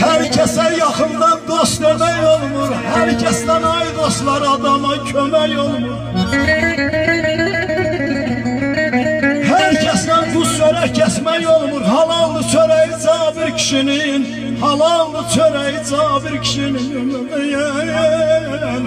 Herkese yakından dost demək olmur. Herkesten ay dostlar adama kömək olmur. Herkesle bu çörək kesmək olmur. Halallı çörək cabir kişinin Halallı çörək cabir kişinin Deyirəm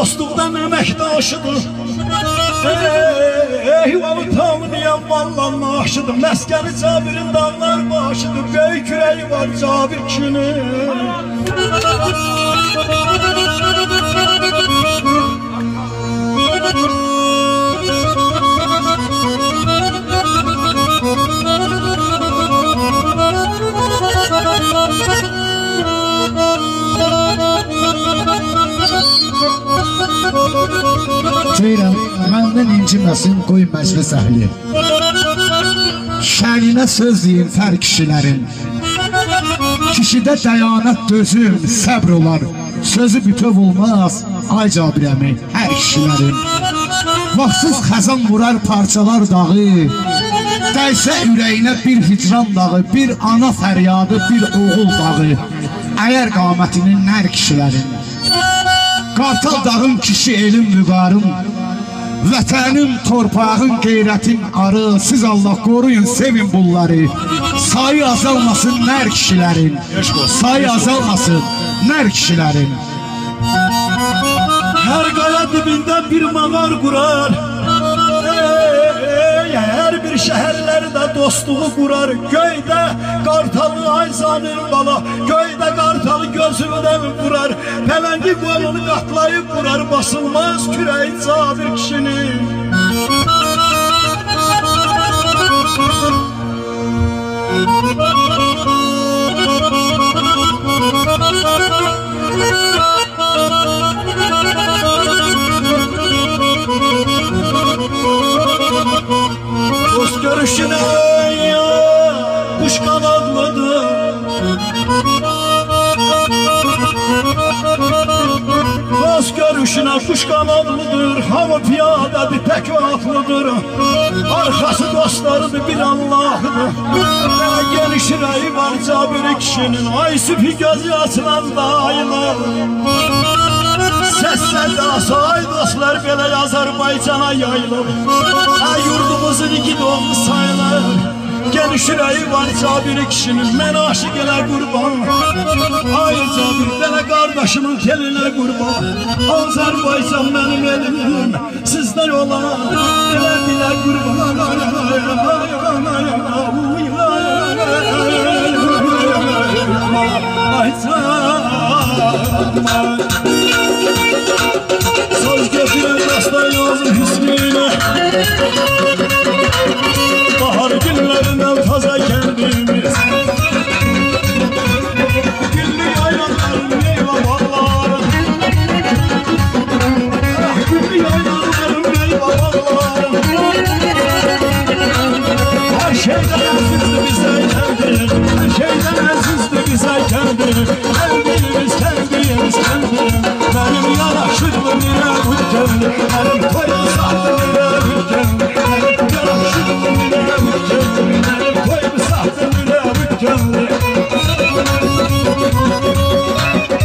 dostlukdan əməkdaşıdır Eyvalı tamlayan vallan naşıdır Məskəri Cabirin dağlar başıdır. Böyük kürəyi var Cabir künün Deyirəm, məndən inciməsin, qoy məclis əhli. Şəninə söz deyin fər kişilərin. Kişidə dəyanət dözüm, səbr olar. Sözü bütöv olmaz, ay cabirəmi, hər kişilərin. Vaxtsız xəzan vurar parçalar dağı. Dəysə ürəyinə bir hicran dağı, bir ana fəryadı, bir oğul dağı. Əyər qamətinin nər kişilərin. Qartal dağın kişi elim vüqarım Vətənim, torpağın, qeyrətin arı Siz Allah qoruyun, sevin bunları. Sayı azalmasın nər kişilərin. Sayı azalmasın nər kişilərin. Hər qaya dibində bir mağar qurar. Ey, Hər bir şəhərlərdə dostluğu qurar. Göydə qartalı ayzanır bala Göydə qartalı gözündən vurar Pələngi qolunu qatlayıb vurar Basılmaz kürək cabir kişinin? Dost görüşüne Görüşüne kuş kanatlıdır Hamı piyadedir tek atlıdır Arkası dostlarıdır bir Allah'ıdır. Ne geniş yüreği var cabiri kişinin Ay süpi gözü açılan dayılar Ses sedası ay dostlar belə Azərbaycana yayılır. Ay yurdumuzun iki doğu sayılır. Geniş yüreği var cabiri kişinin Mən aşık elə qurban Ay cabir Ana kardeşimin teline kurban Azerbaycan benim elim Sizden olan Dile dile kurban Ay canım